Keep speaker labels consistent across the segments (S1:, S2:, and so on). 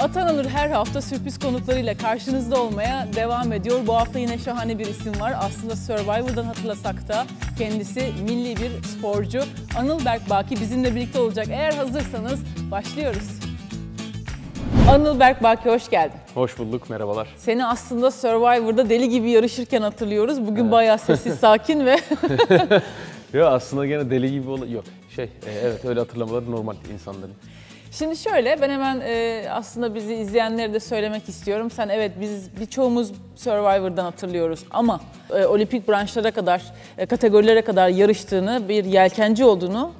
S1: Atanılır her hafta sürpriz konuklarıyla karşınızda olmaya devam ediyor. Bu hafta yine şahane bir isim var. Aslında Survivor'dan hatırlasak da kendisi milli bir sporcu. Anıl Berkbaki bizimle birlikte olacak. Eğer hazırsanız başlıyoruz. Anıl Berkbaki hoş geldin.
S2: Hoş bulduk, merhabalar.
S1: Seni aslında Survivor'da deli gibi yarışırken hatırlıyoruz. Bugün bayağı sessiz, sakin ve
S2: Yok aslında gene deli gibi ol Yok şey, e, evet öyle hatırlamaları normal insanların.
S1: Şimdi şöyle ben hemen e, aslında bizi izleyenlere de söylemek istiyorum. Sen evet biz birçoğumuz Survivor'dan hatırlıyoruz ama e, olimpik branşlara kadar, e, kategorilere kadar yarıştığını, bir yelkenci olduğunu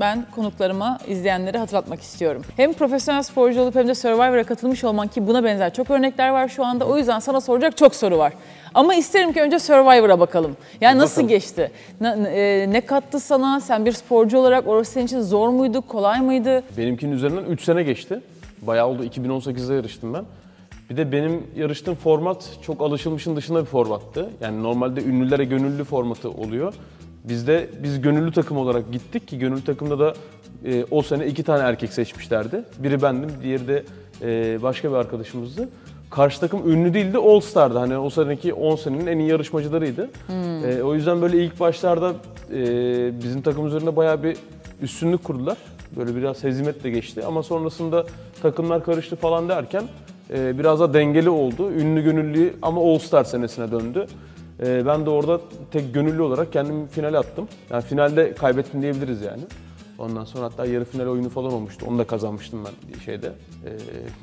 S1: ben konuklarıma, izleyenlere hatırlatmak istiyorum. Hem profesyonel sporcu olup hem de Survivor'a katılmış olman ki buna benzer çok örnekler var şu anda. O yüzden sana soracak çok soru var. Ama isterim ki önce Survivor'a bakalım. Yani nasıl
S2: Bakalım.
S1: geçti? Ne, e, ne kattı sana? Sen bir sporcu olarak orası senin için zor muydu, kolay mıydı?
S2: Benimkinin üzerinden 3 sene geçti. Bayağı oldu, 2018'de yarıştım ben. Bir de benim yarıştığım format çok alışılmışın dışında bir formattı. Yani normalde ünlülere gönüllü formatı oluyor. Bizde biz gönüllü takım olarak gittik ki gönüllü takımda da e, o sene iki tane erkek seçmişlerdi. Biri bendim, diğeri de e, başka bir arkadaşımızdı. Karşı takım ünlü değildi, All Star'dı. Hani o seneki 10 senenin en iyi yarışmacılarıydı. E, o yüzden böyle ilk başlarda e, bizim takım üzerinde bayağı bir üstünlük kurdular. Böyle biraz hezimetle geçti ama sonrasında takımlar karıştı falan derken e, biraz da dengeli oldu. Ünlü gönüllü ama All Star senesine döndü. E, ben de orada tek gönüllü olarak kendimi finale attım. Yani finalde kaybettim diyebiliriz yani. Ondan sonra hatta yarı final oyunu falan olmuştu. Onu da kazanmıştım ben şeyde. E,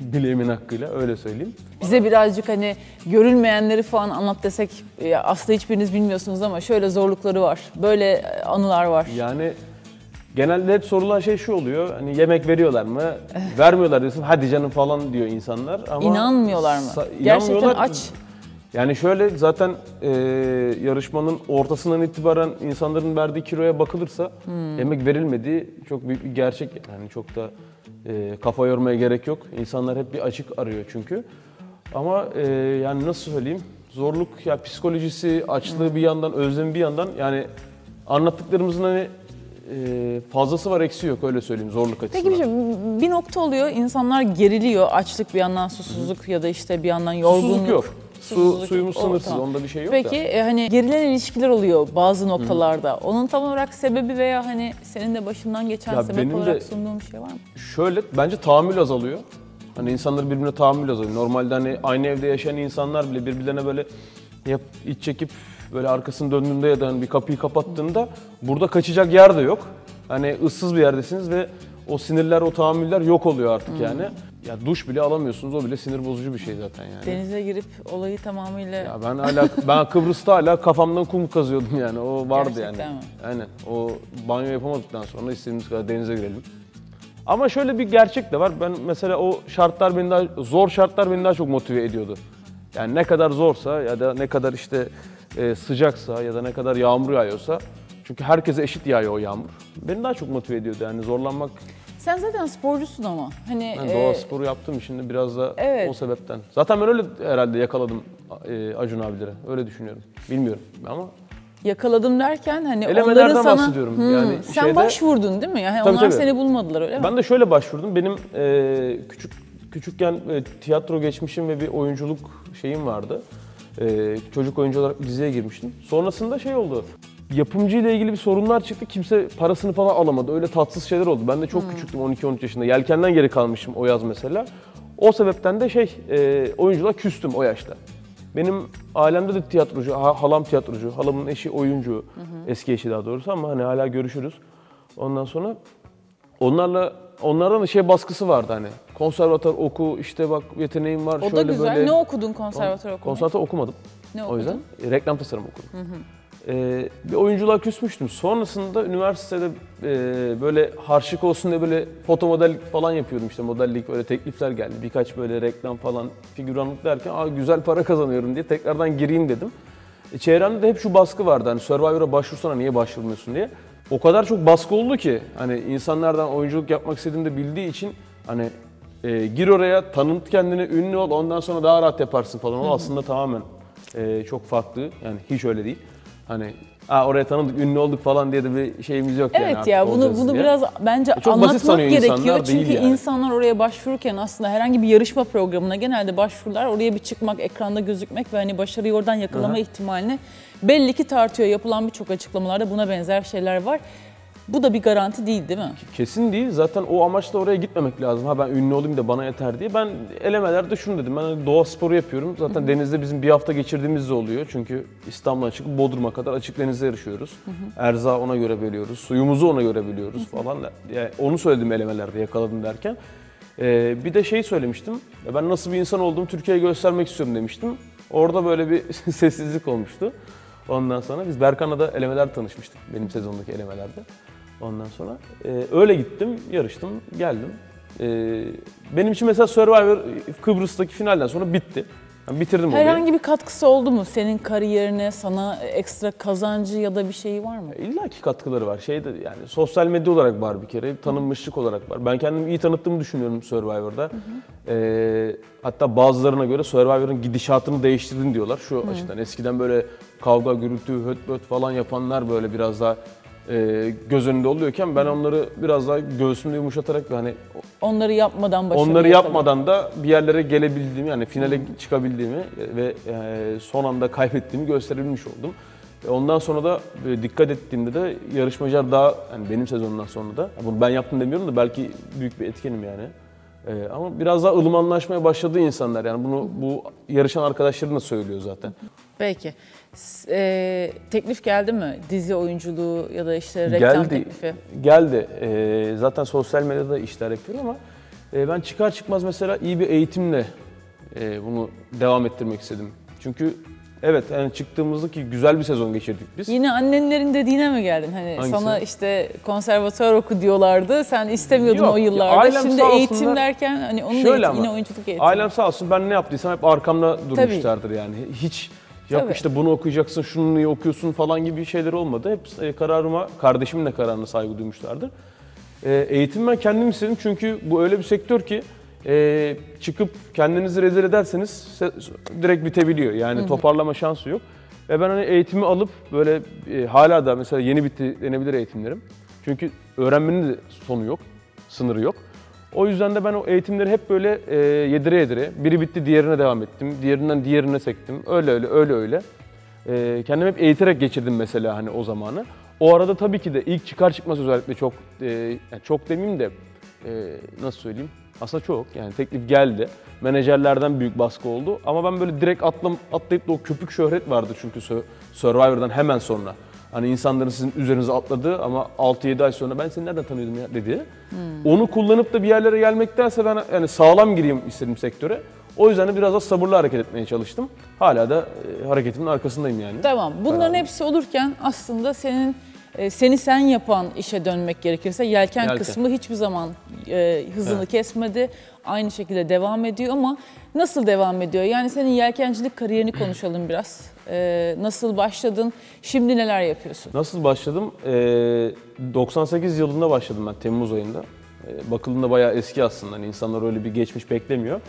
S2: bileğimin hakkıyla öyle söyleyeyim.
S1: Bize birazcık hani görülmeyenleri falan anlat desek e, aslında hiçbiriniz bilmiyorsunuz ama şöyle zorlukları var. Böyle e, anılar var.
S2: Yani genelde hep sorulan şey şu oluyor. Hani yemek veriyorlar mı? Vermiyorlar diyorsun. Hadi canım falan diyor insanlar ama
S1: İnanmıyorlar mı? Gerçekten
S2: inanmıyorlar.
S1: aç.
S2: Yani şöyle zaten e, yarışmanın ortasından itibaren insanların verdiği kiloya bakılırsa
S1: Hmm.
S2: yemek verilmediği çok büyük bir gerçek. Yani çok da e, kafa yormaya gerek yok. İnsanlar hep bir açık arıyor çünkü. Ama e, yani nasıl söyleyeyim? Zorluk ya psikolojisi, açlığı bir yandan, özlemi bir yandan yani anlattıklarımızın hani e, fazlası var eksiği yok öyle söyleyeyim zorluk açısından.
S1: Peki bir, şey, bir nokta oluyor insanlar geriliyor. Açlık bir yandan susuzluk ya da işte bir yandan yorgunluk.
S2: Susuzluk yok. Su, suyumuz sınırsız onda bir şey yok
S1: Peki
S2: da.
S1: e, hani gerilen ilişkiler oluyor bazı noktalarda. Onun tam olarak sebebi veya hani senin de başından geçen
S2: Ya
S1: sebep
S2: benim
S1: olarak
S2: de-
S1: sunduğun bir şey var mı?
S2: Şöyle bence tahammül azalıyor. Hani insanlar birbirine tahammül azalıyor. Normalde hani aynı evde yaşayan insanlar bile birbirlerine böyle yap, iç çekip böyle arkasını döndüğünde ya da hani bir kapıyı kapattığında burada kaçacak yer de yok. Hani ıssız bir yerdesiniz ve o sinirler, o tahammüller yok oluyor artık yani. Ya duş bile alamıyorsunuz. O bile sinir bozucu bir şey zaten yani.
S1: Denize girip olayı tamamıyla
S2: Ya ben hala ben Kıbrıs'ta hala kafamdan kum kazıyordum yani. O vardı
S1: Gerçekten
S2: yani.
S1: mi?
S2: Aynen. O banyo yapamadıktan sonra istediğimiz kadar denize girelim. Ama şöyle bir gerçek de var. Ben mesela o şartlar beni daha zor şartlar beni daha çok motive ediyordu. Yani ne kadar zorsa ya da ne kadar işte e, sıcaksa ya da ne kadar yağmur yağıyorsa çünkü herkese eşit yağıyor o yağmur. Beni daha çok motive ediyordu yani zorlanmak.
S1: Sen zaten sporcusun ama. Hani
S2: Ben
S1: e,
S2: doğa sporu yaptığım için de biraz da
S1: evet.
S2: o sebepten. Zaten ben öyle herhalde yakaladım e, Acun abilere. Öyle düşünüyorum. Bilmiyorum ama
S1: yakaladım derken hani
S2: Elemelerden
S1: sana
S2: bahsediyorum.
S1: Hmm,
S2: Yani
S1: sen
S2: şeyde-
S1: başvurdun değil mi? Yani
S2: Tabii,
S1: onlar
S2: tabii.
S1: seni bulmadılar öyle mi?
S2: Ben de şöyle başvurdum. Benim e, küçük küçükken e, tiyatro geçmişim ve bir oyunculuk şeyim vardı. E, çocuk oyuncu olarak diziye girmiştim. Sonrasında şey oldu. Yapımcı ile ilgili bir sorunlar çıktı. Kimse parasını falan alamadı. Öyle tatsız şeyler oldu. Ben de çok küçüktüm 12-13 yaşında. Yelkenden geri kalmışım o yaz mesela. O sebepten de şey e, oyunculuğa küstüm o yaşta. Benim ailemde de tiyatrocu, ha- halam tiyatrocu, halamın eşi oyuncu, eski eşi daha doğrusu ama hani hala görüşürüz. Ondan sonra Onlarla onlardan da şey baskısı vardı hani. Konservatuar oku işte bak yeteneğin var
S1: o
S2: şöyle
S1: da güzel.
S2: böyle.
S1: Ne okudun konservatuar okudun?
S2: Konservatuar okumadım.
S1: ne
S2: O
S1: okudun?
S2: yüzden e, reklam tasarımı okudum. Ee, bir oyunculuğa küsmüştüm. Sonrasında üniversitede e, böyle harçlık olsun diye böyle foto modellik falan yapıyordum işte modellik böyle teklifler geldi. Birkaç böyle reklam falan figüranlık derken Aa, güzel para kazanıyorum diye tekrardan gireyim dedim. E, çevremde de hep şu baskı vardı hani Survivor'a başvursana niye başvurmuyorsun diye. O kadar çok baskı oldu ki hani insanlardan oyunculuk yapmak istediğimi de bildiği için hani e, gir oraya tanıt kendini ünlü ol ondan sonra daha rahat yaparsın falan. O aslında tamamen e, çok farklı yani hiç öyle değil. Hani Aa, oraya tanıdık, ünlü olduk falan diye de bir şeyimiz yok yani.
S1: Evet
S2: artık
S1: ya bunu
S2: olacağız
S1: bunu
S2: diye.
S1: biraz bence
S2: çok basit
S1: anlatmak
S2: sanıyor
S1: gerekiyor.
S2: değil
S1: Çünkü
S2: yani.
S1: insanlar oraya başvururken aslında herhangi bir yarışma programına genelde başvurular oraya bir çıkmak, ekranda gözükmek ve hani başarıyı oradan yakalama
S2: Aha.
S1: ihtimalini belli ki tartıyor. Yapılan birçok açıklamalarda buna benzer şeyler var. Bu da bir garanti değil değil mi?
S2: Kesin değil. Zaten o amaçla oraya gitmemek lazım. Ha ben ünlü olayım da bana yeter diye. Ben elemelerde şunu dedim. Ben hani doğa sporu yapıyorum. Zaten denizde bizim bir hafta geçirdiğimiz de oluyor. Çünkü İstanbul'a çıkıp Bodrum'a kadar açık denizde yarışıyoruz. Erza ona göre bölüyoruz. Suyumuzu ona göre bölüyoruz falan. Yani onu söyledim elemelerde yakaladım derken. Ee, bir de şey söylemiştim. Ben nasıl bir insan olduğumu Türkiye'ye göstermek istiyorum demiştim. Orada böyle bir sessizlik olmuştu. Ondan sonra biz Berkan'la da elemeler tanışmıştık benim sezondaki elemelerde. Ondan sonra e, öyle gittim, yarıştım, geldim. E, benim için mesela Survivor Kıbrıs'taki finalden sonra bitti. Ben bitirdim olayı.
S1: Herhangi bir katkısı oldu mu senin kariyerine, sana ekstra kazancı ya da bir şeyi var mı?
S2: İlla ki katkıları var. Şeyde yani sosyal medya olarak var bir kere, tanınmışlık olarak var. Ben kendimi iyi tanıttığımı düşünüyorum Survivor'da. Ee, hatta bazılarına göre Survivor'ın gidişatını değiştirdin diyorlar şu açıdan. Eskiden böyle kavga, gürültü, höt böt falan yapanlar böyle biraz daha e, göz önünde oluyorken ben onları biraz daha göğsümde yumuşatarak ve hani
S1: Onları yapmadan başarı
S2: onları yapmadan da bir yerlere gelebildiğimi yani finale çıkabildiğimi ve e, son anda kaybettiğimi gösterebilmiş oldum. E, Ondan sonra da e, dikkat ettiğimde de yarışmacılar daha yani benim sezonumdan sonra da bunu ben yaptım demiyorum da belki büyük bir etkenim yani. E, ama biraz daha ılımanlaşmaya başladı insanlar yani bunu bu yarışan arkadaşlarım da söylüyor zaten.
S1: Peki. S- e, teklif geldi mi? Dizi oyunculuğu ya da işte reklam
S2: geldi,
S1: teklifi.
S2: Geldi. E, zaten sosyal medyada işler yapıyorum ama e, ben çıkar çıkmaz mesela iyi bir eğitimle e, bunu devam ettirmek istedim. Çünkü evet yani çıktığımızda ki güzel bir sezon geçirdik biz.
S1: Yine annenlerin dediğine mi geldin? Hani
S2: Hangisi?
S1: sana işte konservatuar oku diyorlardı. Sen istemiyordun
S2: Yok,
S1: o yıllarda. Şimdi eğitim derken hani onun da eğitim-
S2: ama,
S1: yine oyunculuk eğitimi.
S2: Ailem sağ olsun ben ne yaptıysam hep arkamda durmuşlardır yani. Hiç yok
S1: Tabii.
S2: işte bunu okuyacaksın, şunu niye okuyorsun falan gibi şeyler olmadı. Hep e, kararıma, kardeşimin de kararına saygı duymuşlardır. E, eğitim ben kendim istedim çünkü bu öyle bir sektör ki e, çıkıp kendinizi rezil ederseniz se- direkt bitebiliyor. Yani toparlama şansı yok. Ve ben hani eğitimi alıp böyle e, hala da mesela yeni bitti denebilir eğitimlerim. Çünkü öğrenmenin de sonu yok, sınırı yok. O yüzden de ben o eğitimleri hep böyle e, yedire yedire, biri bitti diğerine devam ettim, diğerinden diğerine sektim. Öyle öyle, öyle öyle. E, kendimi hep eğiterek geçirdim mesela hani o zamanı. O arada tabii ki de ilk çıkar çıkmaz özellikle çok, e, yani çok demeyeyim de e, nasıl söyleyeyim? Aslında çok yani teklif geldi. Menajerlerden büyük baskı oldu. Ama ben böyle direkt atlam, atlayıp da o köpük şöhret vardı çünkü Sur- Survivor'dan hemen sonra. Hani insanların sizin üzerinize atladığı ama 6-7 ay sonra ben seni nereden tanıyordum ya dedi. Onu kullanıp da bir yerlere gelmektense ben yani sağlam gireyim istedim sektöre. O yüzden de biraz daha sabırlı hareket etmeye çalıştım. Hala da e, hareketimin arkasındayım yani.
S1: Tamam. Bunların
S2: Beraber.
S1: hepsi olurken aslında senin e, seni sen yapan işe dönmek gerekirse yelken,
S2: Yelken.
S1: kısmı hiçbir zaman e, hızını
S2: Evet.
S1: kesmedi. Aynı şekilde devam ediyor ama nasıl devam ediyor? Yani senin yelkencilik kariyerini konuşalım biraz. E, nasıl başladın? Şimdi neler yapıyorsun?
S2: Nasıl başladım? Ee, 98 yılında başladım ben Temmuz ayında. Ee, bakıldığında bayağı eski aslında. Hani insanlar öyle bir geçmiş beklemiyor.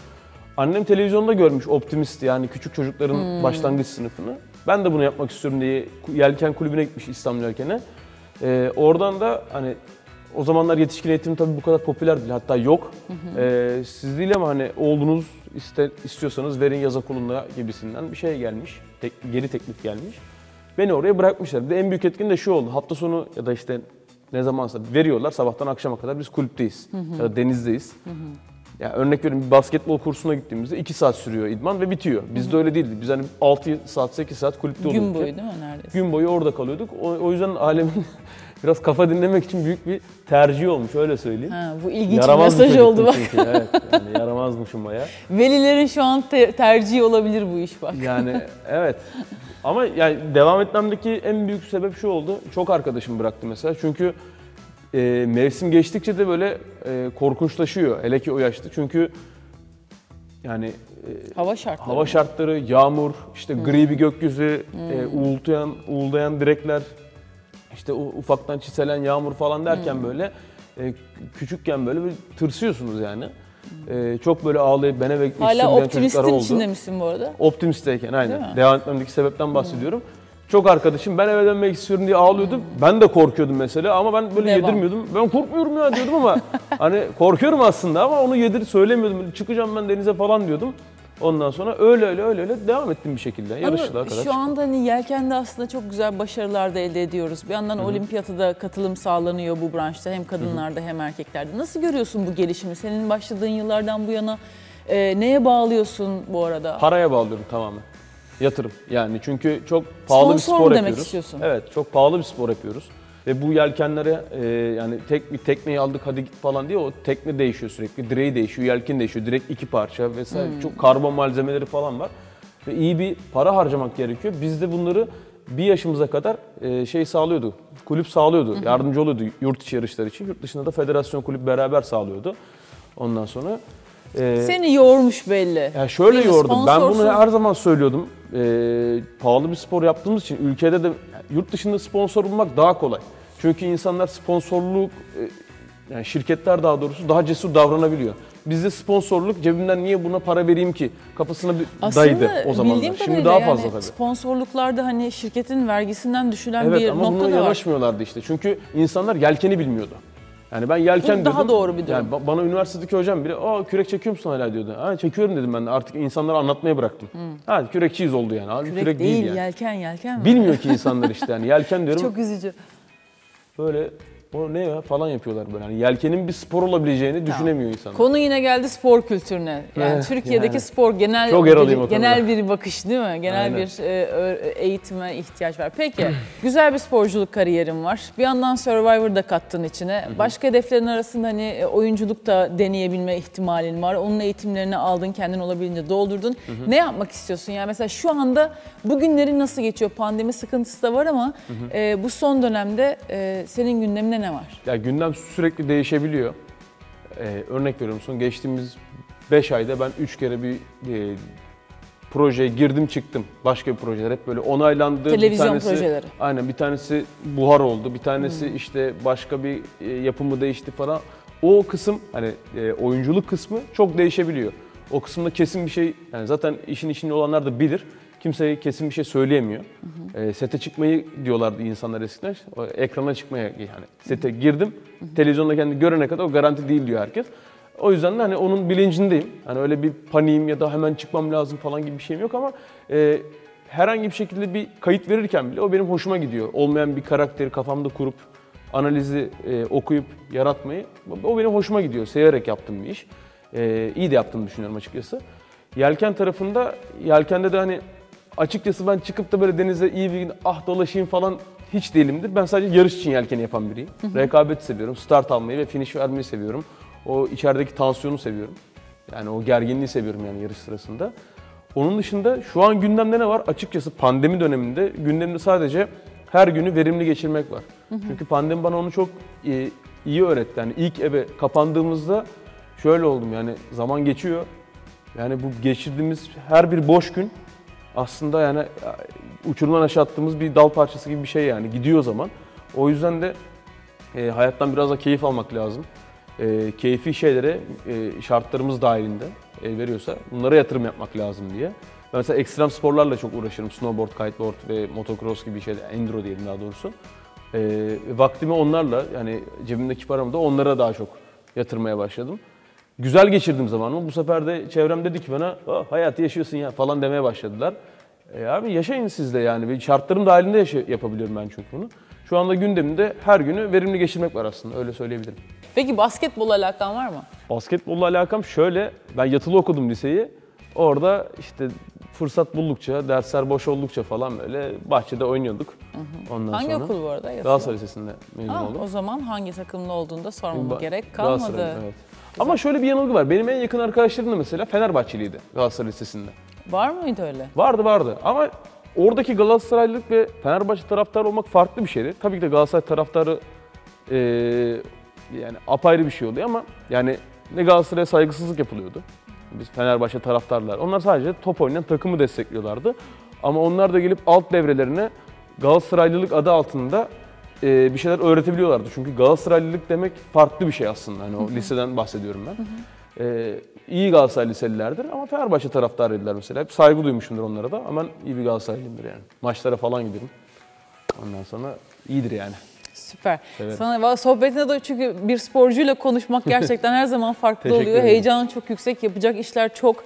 S2: Annem televizyonda görmüş optimist yani küçük çocukların başlangıç sınıfını. Ben de bunu yapmak istiyorum diye Yelken Kulübü'ne gitmiş İstanbul Yelken'e. Ee, oradan da hani o zamanlar yetişkin eğitim tabii bu kadar popüler değil hatta yok. Ee, siz değil ama hani oğlunuz iste, istiyorsanız verin yaz okulunda gibisinden bir şey gelmiş. Tek- geri teklif gelmiş. Beni oraya bırakmışlar. Bir de en büyük etkin de şu oldu. Hafta sonu ya da işte ne zamansa veriyorlar sabahtan akşama kadar biz kulüpteyiz. Ya da denizdeyiz. Ya örnek veriyorum bir basketbol kursuna gittiğimizde 2 saat sürüyor idman ve bitiyor. Bizde öyle değildi. Biz hani 6 saat 8 saat kulüpte oluyorduk.
S1: Gün boyu değil mi neredeyse?
S2: Gün boyu orada kalıyorduk. O, o yüzden alemin biraz kafa dinlemek için büyük bir tercih olmuş öyle söyleyeyim.
S1: Ha, bu ilginç bir mesaj oldu bak.
S2: Çünkü, evet, yani yaramazmışım bayağı.
S1: Velilerin şu an te- tercihi olabilir bu iş bak.
S2: Yani evet. Ama yani devam etmemdeki en büyük sebep şu oldu. Çok arkadaşım bıraktı mesela. Çünkü e, mevsim geçtikçe de böyle e, korkunçlaşıyor. Hele ki o yaşta. Çünkü yani e,
S1: Hava şartları.
S2: hava şartları, yağmur, işte gri bir gökyüzü, e, uğultuyan, uğuldayan direkler, işte ufaktan çiselen yağmur falan derken böyle e, küçükken böyle bir tırsıyorsunuz yani. E, çok böyle ağlayıp bana beklemek
S1: Hala optimistin
S2: oldu.
S1: içinde misin bu arada?
S2: Optimistteyken aynen. Devam etmemdeki sebepten bahsediyorum. Çok arkadaşım ben eve dönmek istiyorum diye ağlıyordum. Ben de korkuyordum mesela ama ben böyle
S1: Devam.
S2: yedirmiyordum. Ben korkmuyorum ya diyordum ama hani korkuyorum aslında ama onu yedir söylemiyordum. Çıkacağım ben denize falan diyordum. Ondan sonra öyle öyle öyle öyle devam ettim bir şekilde. Yarışçılığa kadar.
S1: şu anda hani yelkende aslında çok güzel başarılar da elde ediyoruz. Bir yandan olimpiyata da katılım sağlanıyor bu branşta hem kadınlarda hem erkeklerde. Nasıl görüyorsun bu gelişimi? Senin başladığın yıllardan bu yana e, neye bağlıyorsun bu arada?
S2: Paraya bağlıyorum tamamen. Yatırım yani çünkü çok pahalı bir
S1: Sponsor mu
S2: spor
S1: demek
S2: yapıyoruz.
S1: istiyorsun?
S2: Evet çok pahalı bir spor yapıyoruz. Ve bu yelkenlere e, yani tek bir tekneyi aldık hadi git falan diye o tekne değişiyor sürekli. Direği değişiyor, yelken değişiyor. Direkt iki parça vesaire.
S1: Hmm.
S2: Çok karbon malzemeleri falan var. Ve iyi bir para harcamak gerekiyor. Biz de bunları bir yaşımıza kadar e, şey sağlıyordu. Kulüp sağlıyordu. Yardımcı oluyordu yurt içi yarışlar için. Yurt dışında da federasyon kulüp beraber sağlıyordu. Ondan sonra e,
S1: Seni yoğurmuş belli.
S2: ya şöyle
S1: mi?
S2: yordum. Ben bunu her zaman söylüyordum. Ee, pahalı bir spor yaptığımız için ülkede de yurt dışında sponsor bulmak daha kolay. Çünkü insanlar sponsorluk e, yani şirketler daha doğrusu daha cesur davranabiliyor. Bizde sponsorluk cebimden niye buna para vereyim ki kafasına bir daydı o zamanlar. Şimdi
S1: kadarıyla
S2: daha
S1: yani
S2: fazla tabii.
S1: sponsorluklarda hani şirketin vergisinden düşülen
S2: Evet
S1: bir
S2: ama
S1: nokta
S2: buna
S1: da var.
S2: yanaşmıyorlardı işte. Çünkü insanlar yelkeni bilmiyordu. Yani ben yelken
S1: Bu daha
S2: diyordum.
S1: doğru bir durum.
S2: Yani ba- bana üniversitedeki hocam biri aa kürek çekiyor musun hala diyordu. Ha çekiyorum dedim ben de artık insanlara anlatmaya bıraktım. Ha kürekçiyiz oldu yani.
S1: Kürek,
S2: kürek,
S1: değil,
S2: değil yani.
S1: yelken yelken mi?
S2: Bilmiyor ki insanlar işte yani yelken diyorum
S1: Çok üzücü.
S2: Böyle o ne ya falan yapıyorlar böyle. Yani yelkenin bir spor olabileceğini düşünemiyor insanlar.
S1: Konu yine geldi spor kültürüne. Yani
S2: Evet,
S1: Türkiye'deki
S2: yani.
S1: spor genel
S2: Çok
S1: bir, genel bir bakış değil mi? Genel
S2: Aynen.
S1: bir e, eğitime ihtiyaç var. Peki güzel bir sporculuk kariyerin var. Bir yandan Survivor da kattın içine. Başka hedeflerin arasında hani e, oyunculuk da deneyebilme ihtimalin var. Onun eğitimlerini aldın, kendin olabildiğince doldurdun. Ne yapmak istiyorsun? Yani mesela şu anda bugünlerin nasıl geçiyor? Pandemi sıkıntısı da var ama e, bu son dönemde e, senin gündeminde ne var?
S2: Ya gündem sürekli değişebiliyor. Ee, örnek veriyorum son geçtiğimiz 5 ayda ben 3 kere bir e, projeye girdim çıktım. Başka bir projeler hep böyle onaylandı. Bir
S1: Televizyon
S2: tanesi-
S1: projeleri.
S2: Aynen bir tanesi buhar oldu. Bir tanesi işte başka bir e, yapımı değişti falan. O kısım hani e, oyunculuk kısmı çok değişebiliyor. O kısımda kesin bir şey yani zaten işin içinde olanlar da bilir. Kimseye kesin bir şey söyleyemiyor. E, sete çıkmayı diyorlardı insanlar eskiden. O ekrana çıkmaya yani sete girdim. Televizyonda kendi görene kadar o garanti değil diyor herkes. O yüzden de hani onun bilincindeyim. Hani öyle bir paniğim ya da hemen çıkmam lazım falan gibi bir şeyim yok ama e, herhangi bir şekilde bir kayıt verirken bile o benim hoşuma gidiyor. Olmayan bir karakteri kafamda kurup analizi e, okuyup yaratmayı o benim hoşuma gidiyor. Severek yaptığım bir iş. E, iyi de yaptığımı düşünüyorum açıkçası. Yelken tarafında, yelkende de hani açıkçası ben çıkıp da böyle denize iyi bir gün ah dolaşayım falan hiç değilimdir. Ben sadece yarış için yelkeni yapan biriyim. Rekabet seviyorum, start almayı ve finish vermeyi seviyorum. O içerideki tansiyonu seviyorum. Yani o gerginliği seviyorum yani yarış sırasında. Onun dışında şu an gündemde ne var? Açıkçası pandemi döneminde gündemde sadece her günü verimli geçirmek var. Çünkü pandemi bana onu çok iyi, iyi öğretti. Yani ilk eve kapandığımızda şöyle oldum yani zaman geçiyor. Yani bu geçirdiğimiz her bir boş gün aslında yani uçurumdan aşağı attığımız bir dal parçası gibi bir şey yani gidiyor zaman. O yüzden de e, hayattan biraz da keyif almak lazım. E, keyfi şeylere e, şartlarımız dahilinde el veriyorsa bunlara yatırım yapmak lazım diye. Ben mesela ekstrem sporlarla çok uğraşırım. Snowboard, kiteboard ve motocross gibi şeyler, enduro diyelim daha doğrusu. E, vaktimi onlarla yani cebimdeki paramı da onlara daha çok yatırmaya başladım. Güzel geçirdim zamanımı. Bu sefer de çevrem dedi ki bana oh, hayatı yaşıyorsun ya falan demeye başladılar. E abi yaşayın siz de yani. Şartlarım dahilinde yaşa- yapabiliyorum ben çünkü bunu. Şu anda gündemimde her günü verimli geçirmek var aslında öyle söyleyebilirim.
S1: Peki basketbol alakan var mı?
S2: Basketbolla alakam şöyle. Ben yatılı okudum liseyi. Orada işte fırsat buldukça, dersler boş oldukça falan böyle bahçede oynuyorduk. Ondan
S1: Hangi
S2: sonra
S1: okul bu arada? Yatılı.
S2: Galatasaray Lisesi'nde mezun
S1: Aa,
S2: oldum.
S1: o zaman hangi takımda olduğunu da sormama
S2: Ba-
S1: gerek kalmadı.
S2: Galatasaray, evet. Ama şöyle bir yanılgı var. Benim en yakın arkadaşlarım da mesela Fenerbahçeliydi Galatasaray Lisesi'nde.
S1: Var mıydı öyle?
S2: Vardı vardı ama oradaki Galatasaraylılık ve Fenerbahçe taraftarı olmak farklı bir şeydi. Tabii ki de Galatasaray taraftarı eee, yani apayrı bir şey oluyor ama yani ne Galatasaray'a saygısızlık yapılıyordu. Biz Fenerbahçe taraftarlar. Onlar sadece top oynayan takımı destekliyorlardı. Ama onlar da gelip alt devrelerine Galatasaraylılık adı altında eee, bir şeyler öğretebiliyorlardı. Çünkü Galatasaraylılık demek farklı bir şey aslında. Hani o liseden bahsediyorum ben. e, iyi Galatasaray liselilerdir ama Fenerbahçe taraftarıydılar mesela. Hep saygı duymuşumdur onlara da ama ben iyi bir Galatasaraylıyımdır yani. Maçlara falan giderim. Ondan sonra iyidir yani.
S1: Süper.
S2: Severim.
S1: Sana valla sohbetine de çünkü bir sporcuyla konuşmak gerçekten her zaman farklı oluyor. Heyecanın çok yüksek, yapacak işler çok.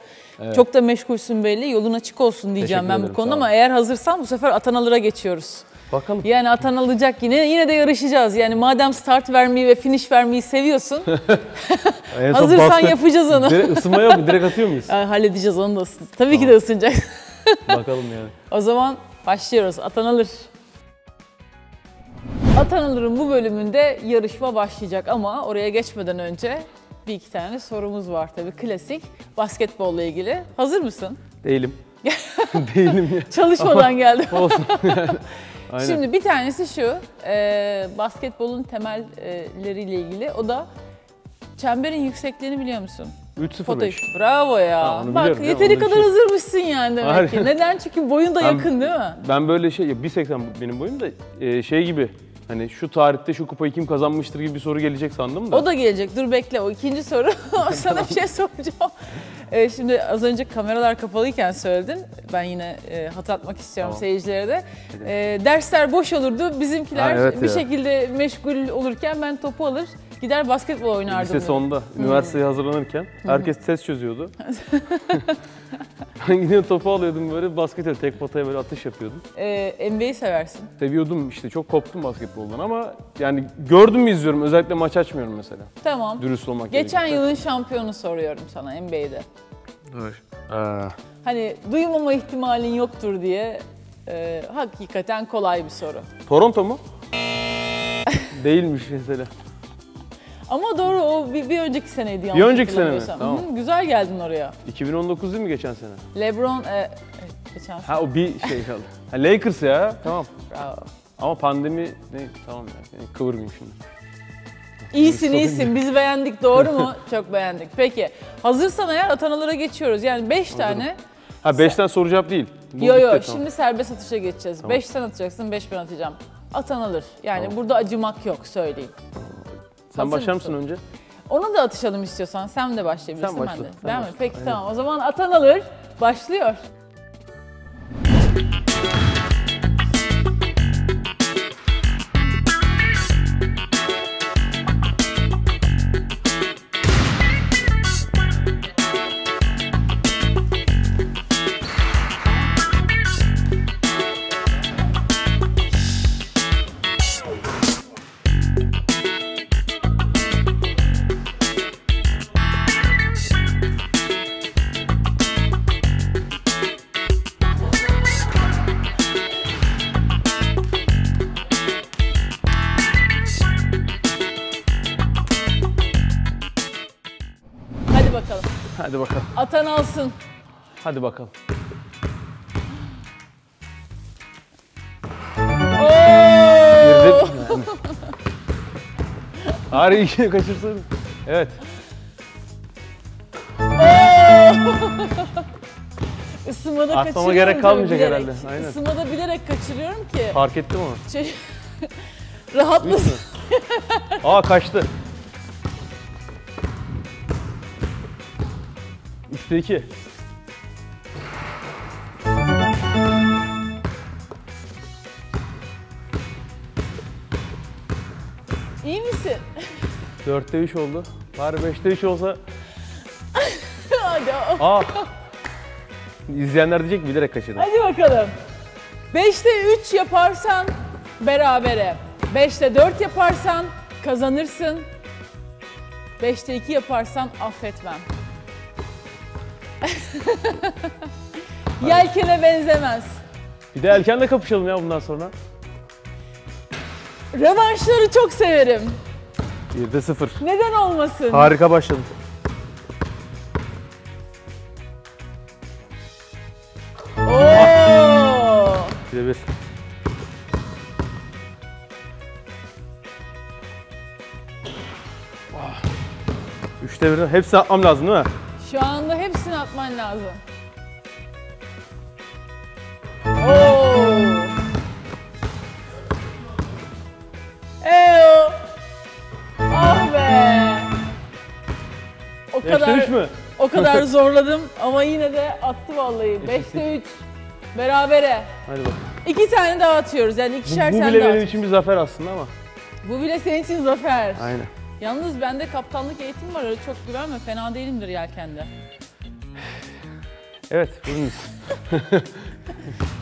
S1: Çok da meşgulsün belli. Yolun açık olsun diyeceğim
S2: Teşekkür
S1: ben bu konuda ama eğer hazırsan bu sefer Atanalı'ra geçiyoruz.
S2: Bakalım.
S1: Yani Atan alacak yine. Yine de yarışacağız. Yani madem start vermeyi ve finish vermeyi seviyorsun, hazırsan
S2: basket-
S1: yapacağız onu.
S2: Direkt ısınma yok mu? Direkt atıyor muyuz?
S1: Ay, halledeceğiz onu da ısın. Tabii ki de ısınacak.
S2: Bakalım yani.
S1: O zaman başlıyoruz. Atan alır. Atan alır'ın bu bölümünde yarışma başlayacak ama oraya geçmeden önce bir iki tane sorumuz var tabii. Klasik basketbolla ilgili. Hazır mısın?
S2: Değilim. Değilim ya.
S1: Çalışmadan geldim.
S2: Olsun yani. Aynen.
S1: Şimdi bir tanesi şu, e, basketbolun temelleriyle ilgili. O da çemberin yüksekliğini biliyor musun?
S2: 3-0-5.
S1: Foto- Bravo ya.
S2: Ha,
S1: Bak
S2: biliyorum
S1: yeteri kadar
S2: şey-
S1: hazırmışsın yani demek ki.
S2: Aynen.
S1: Neden? Çünkü boyun da
S2: Ben-
S1: yakın değil mi?
S2: Ben böyle şey, ya 1.80 benim boyum da e, şey gibi hani şu tarihte şu kupayı kim kazanmıştır gibi bir soru gelecek sandım da.
S1: O da gelecek. Dur bekle. O ikinci soru. Sana bir şey soracağım. Ee, şimdi az önce kameralar kapalıyken söyledin. Ben yine e, hatırlatmak istiyorum
S2: Tamam.
S1: seyircilere de. Ee, dersler boş olurdu. Bizimkiler
S2: Ha, evet
S1: bir
S2: ya.
S1: şekilde meşgul olurken ben topu alır gider basketbol oynardım.
S2: Lise
S1: dedi.
S2: üniversiteye hazırlanırken herkes test çözüyordu. ben gidiyorum topu alıyordum böyle baskete tek potaya böyle atış yapıyordum.
S1: Ee, NBA'yi seversin.
S2: Seviyordum işte çok koptum basketboldan ama yani gördüm mü izliyorum özellikle maç açmıyorum mesela.
S1: Tamam.
S2: Dürüst olmak
S1: Geçen
S2: gerekirse.
S1: yılın şampiyonu soruyorum sana NBA'de.
S2: Dur. Aa,
S1: Hani duymama ihtimalin yoktur diye e, hakikaten kolay bir soru.
S2: Toronto mu? Değilmiş mesela.
S1: Ama doğru o bir, bir önceki seneydi
S2: Bir
S1: yanlış
S2: önceki sene mi? Tamam.
S1: Hı, güzel geldin oraya.
S2: 2019 değil mi geçen sene?
S1: LeBron e, geçen sene.
S2: Ha o bir şey kaldı. Ha, Lakers ya tamam.
S1: Bravo.
S2: Ama pandemi ne tamam ya yani kıvırmayayım şimdi.
S1: İyisin iyisin. Biz beğendik doğru mu? Çok beğendik. Peki hazırsan eğer atanalara geçiyoruz. Yani 5 tane.
S2: Ha 5'ten soru cevap değil. Bu
S1: Yo yo
S2: tamam.
S1: şimdi serbest atışa geçeceğiz. 5 sen atacaksın 5 ben atacağım. Atan alır. Yani
S2: Tamam.
S1: burada acımak yok söyleyeyim.
S2: Sen
S1: hazır
S2: başlar
S1: mısın?
S2: önce?
S1: Onu da atışalım istiyorsan. Sen de başlayabilirsin
S2: Sen
S1: ben
S2: başla,
S1: de.
S2: sen
S1: Değil mi?
S2: başla.
S1: Peki
S2: Aynen.
S1: tamam. O zaman atan alır. Başlıyor. Hadi bakalım.
S2: Ağrı ikiye kaçırsana. Evet.
S1: Isımada
S2: Atmama
S1: kaçırıyorum
S2: gerek kalmayacak
S1: bilerek.
S2: herhalde. Aynen.
S1: Isımada bilerek kaçırıyorum ki.
S2: Fark ettim onu.
S1: Şey, rahatlasın.
S2: Aa kaçtı.
S1: 3'te 2.
S2: Dörtte üç oldu. Bari beşte üç olsa.
S1: Hadi.
S2: Aa. İzleyenler diyecek bilerek kaçırdım.
S1: Hadi bakalım. 5'te 3 yaparsan berabere. 5'te 4 yaparsan kazanırsın. 5'te 2 yaparsan affetmem. Yelkene benzemez.
S2: Bir de erken de kapışalım ya bundan sonra.
S1: Rövanşları çok severim.
S2: Birde sıfır.
S1: Neden olmasın?
S2: Harika başladım.
S1: Oo!
S2: Birde bir. Ah. Üçte birden hepsini atmam lazım değil mi?
S1: Şu anda hepsini atman lazım. O kadar
S2: mü?
S1: o kadar zorladım ama yine de attı vallahi. 5'te 3. Berabere.
S2: Hadi bakalım.
S1: İki tane daha atıyoruz yani
S2: Bu,
S1: ikişer
S2: bu
S1: tane
S2: bile
S1: daha.
S2: benim için bir zafer aslında ama.
S1: Bu bile senin için zafer.
S2: Aynen.
S1: Yalnız bende kaptanlık eğitim var öyle çok güvenme fena değilimdir yelkende.
S2: Evet, buyurunuz.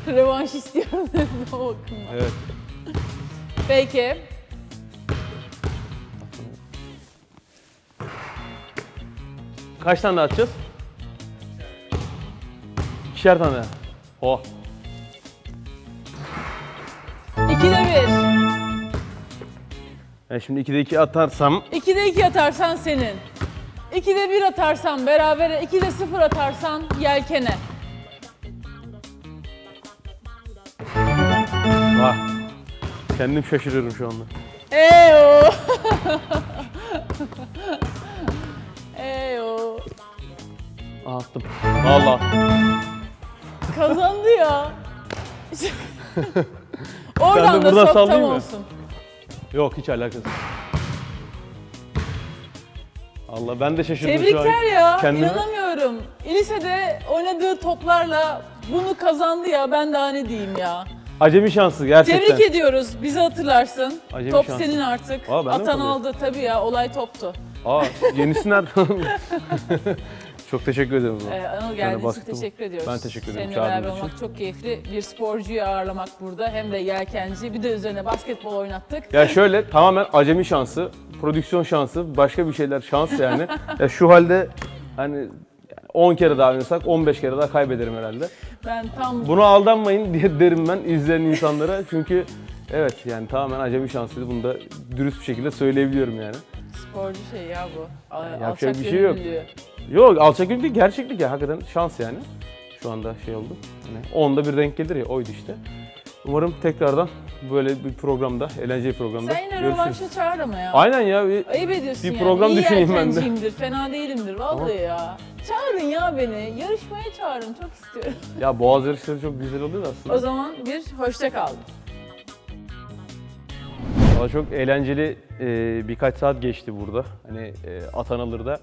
S1: Revanş istiyorum o bakımdan.
S2: Evet.
S1: Peki.
S2: Kaç tane daha atacağız? İkişer tane. Oh.
S1: İkide bir.
S2: Ben şimdi 2'de 2 atarsam
S1: İkide iki atarsan senin. İkide bir atarsan berabere, ikide sıfır atarsan yelkene.
S2: vah. Kendim şaşırıyorum şu anda.
S1: Eyo.
S2: Aha, attım. Vallahi.
S1: Kazandı ya. Oradan da sok tam olsun.
S2: Yok hiç alakası. yok. Allah ben de şaşırdım şu an.
S1: Tebrikler ya.
S2: Kendime-
S1: İnanamıyorum. Lisede oynadığı toplarla bunu kazandı ya. Ben daha ne diyeyim ya.
S2: Acemi şansı gerçekten.
S1: Tebrik ediyoruz. Bizi hatırlarsın.
S2: Acemi
S1: Top
S2: şansı.
S1: senin artık.
S2: Aa,
S1: Atan aldı tabii ya. Olay toptu.
S2: Aa yenisi nerede? Çok teşekkür ederim.
S1: Ee, Anıl
S2: Yani
S1: geldiğin için teşekkür ediyoruz.
S2: Ben teşekkür ederim
S1: Seninle beraber olmak çok keyifli. Bir sporcuyu ağırlamak burada. Hem de yelkenci. Bir de üzerine basketbol oynattık.
S2: Ya şöyle tamamen acemi şansı, prodüksiyon şansı, başka bir şeyler şans yani. ya şu halde hani 10 kere daha oynasak 15 kere daha kaybederim herhalde.
S1: Ben tam
S2: Buna aldanmayın diye derim ben izleyen insanlara. Çünkü evet yani tamamen acemi şansıydı. Bunu da dürüst bir şekilde söyleyebiliyorum yani.
S1: sporcu şey ya bu. A-
S2: yapacak
S1: alçak
S2: bir şey yok.
S1: gönüllülüğü.
S2: Yok alçak gönüllü gerçeklik ya hakikaten şans yani. Şu anda şey oldu. Hani onda bir denk gelir ya oydu işte. Umarım tekrardan böyle bir programda, eğlenceli programda
S1: Sen yine rövanşa çağır ama ya.
S2: Aynen ya. bir-
S1: Ayıp ediyorsun
S2: Bir
S1: yani.
S2: program
S1: İyi
S2: düşüneyim ben de.
S1: yelkenciyimdir, fena değilimdir vallahi ya. Çağırın ya beni. Yarışmaya çağırın. Çok istiyorum.
S2: Ya boğaz yarışları çok güzel oluyor da aslında.
S1: O zaman bir hoşça kal.
S2: Valla çok eğlenceli e, birkaç saat geçti burada. Hani e, Atanalır'da.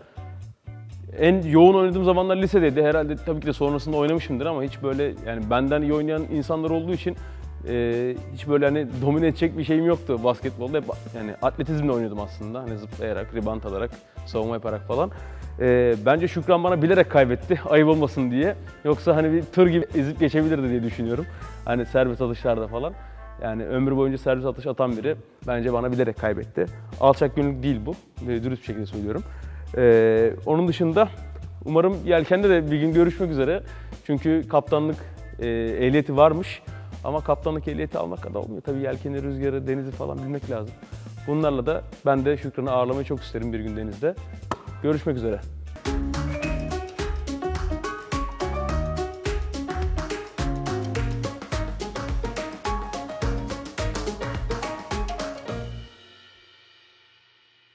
S2: En yoğun oynadığım zamanlar lisedeydi. Herhalde tabii ki de sonrasında oynamışımdır ama hiç böyle yani benden iyi oynayan insanlar olduğu için e, hiç böyle hani domine edecek bir şeyim yoktu basketbolda. Hep yani atletizmle oynuyordum aslında. Hani zıplayarak, ribant alarak, savunma yaparak falan. E, bence Şükran bana bilerek kaybetti. Ayıp olmasın diye. Yoksa hani bir tır gibi ezip geçebilirdi diye düşünüyorum. Hani serbest atışlarda falan. Yani ömrü boyunca servis atış atan biri bence bana bilerek kaybetti. Alçak gönüllü değil bu. Ee, Dürüst bir şekilde söylüyorum. Ee, onun dışında umarım Yelken'de de bir gün görüşmek üzere. Çünkü kaptanlık e, ehliyeti varmış. Ama kaptanlık ehliyeti almak kadar olmuyor. Tabii yelkeni, rüzgarı, denizi falan bilmek lazım. Bunlarla da ben de Şükran'ı ağırlamayı çok isterim bir gün denizde. Görüşmek üzere.